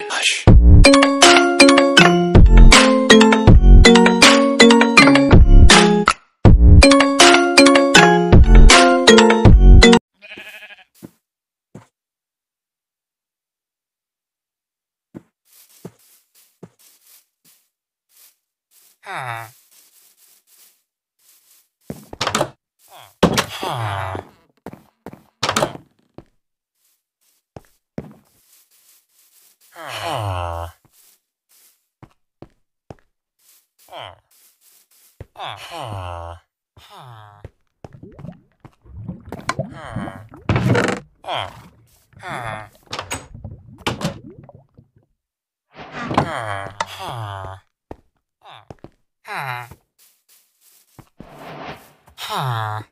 Hush. Ah.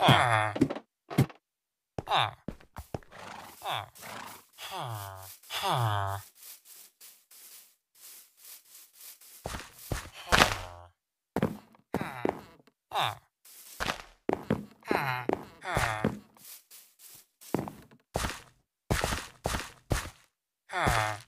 Ah. Ah. Ah. Ha. Ha. Ah.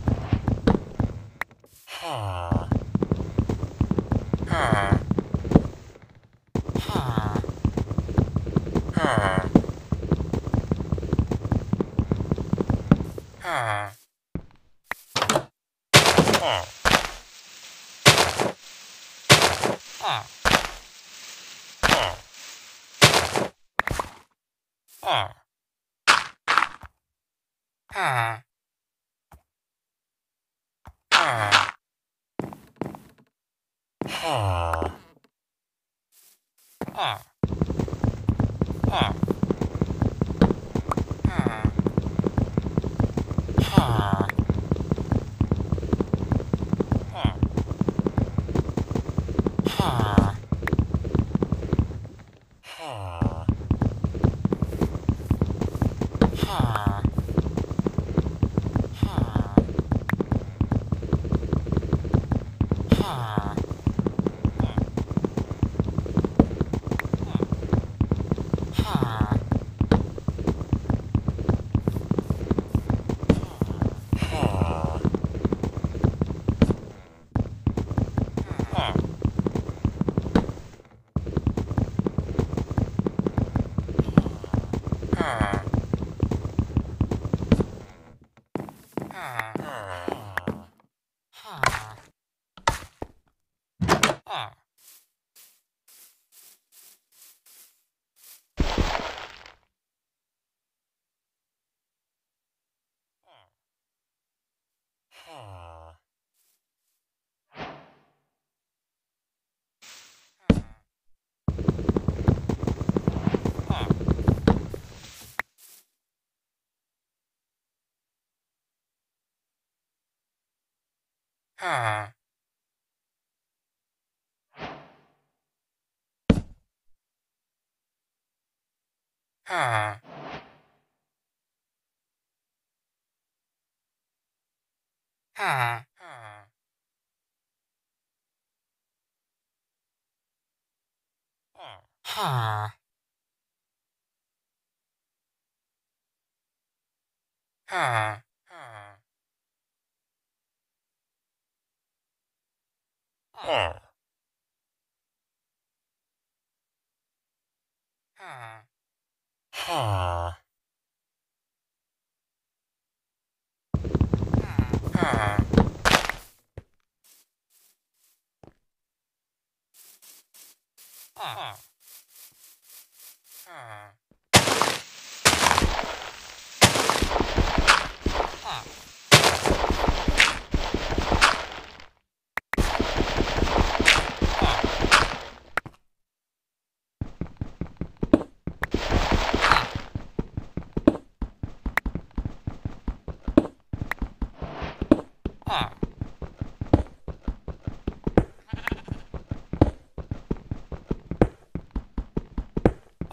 Ah. Ah. ฮ่าฮ่าฮ่าฮ่าฮ่าฮ่า Ah. Ah. Ah. Ah. Ah.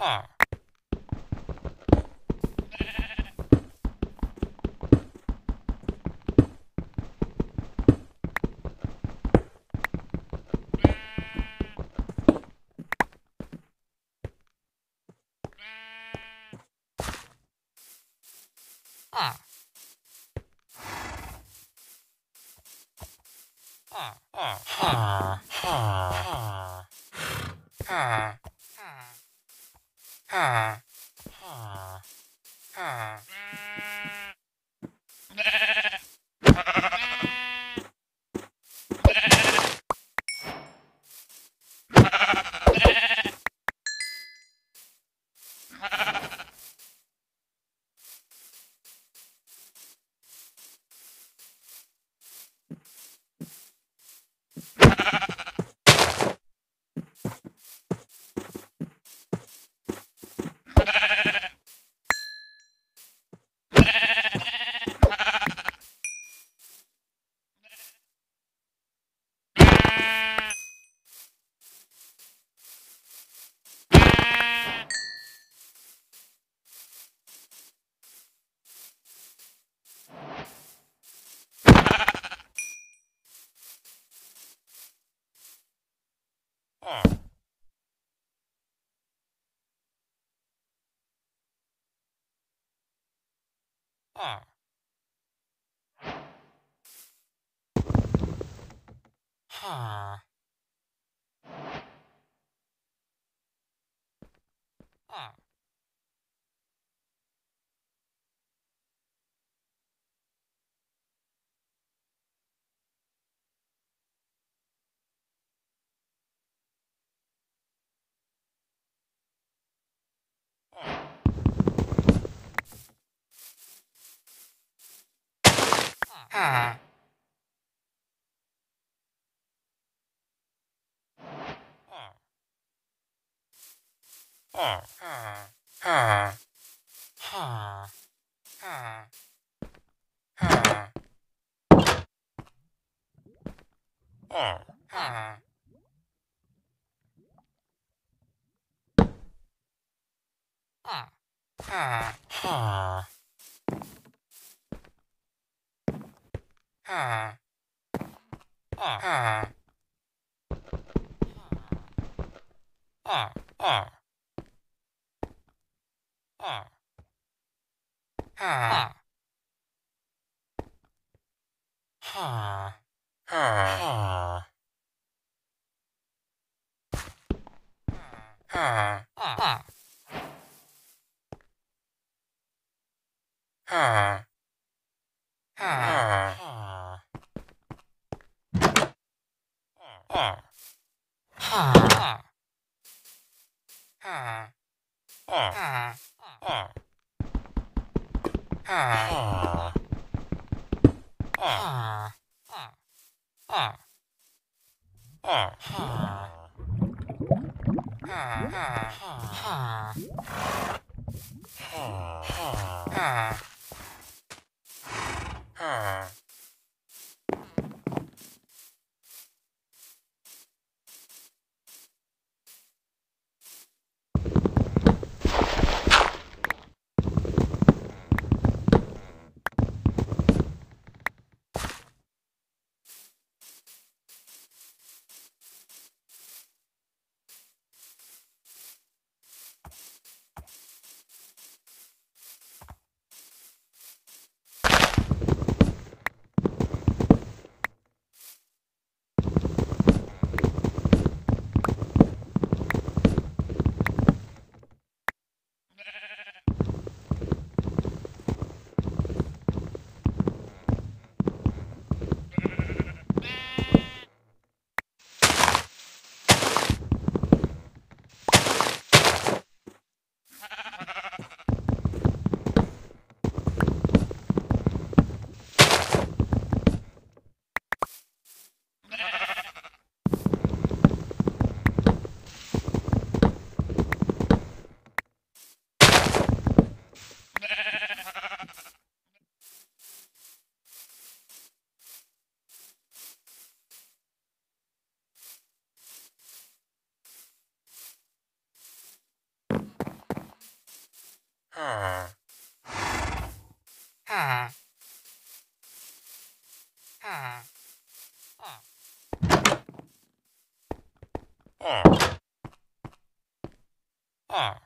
are. Ah. Ah. Ah. ah. ah Ha! Ha! Ha! Ha! Ha! Ha! Ha! Ha! Ha! Ha! Ha! Ah. Ah. Ah. Ah. Ah. Ah. Ha. Ha. Ha. Ha. Ha. Ha. Ah. Ah. Huh, huh, huh. Huh. Huh.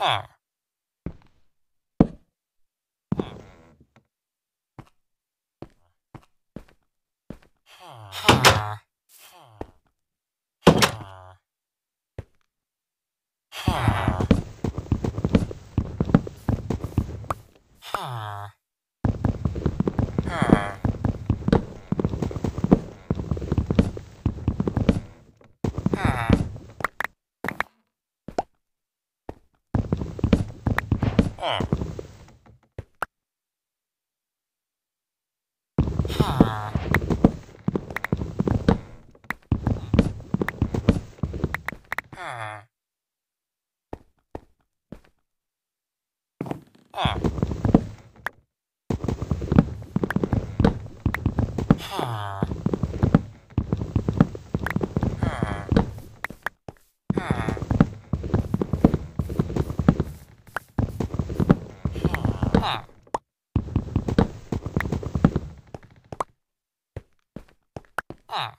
Huh. Huh. Huh. Huh. Huh. Huh. Huh. Huh.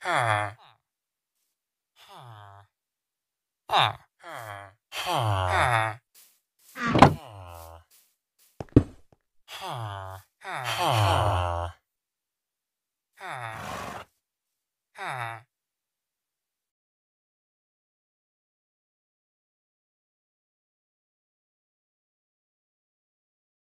ha. Ha. Ha. Ha. Ha.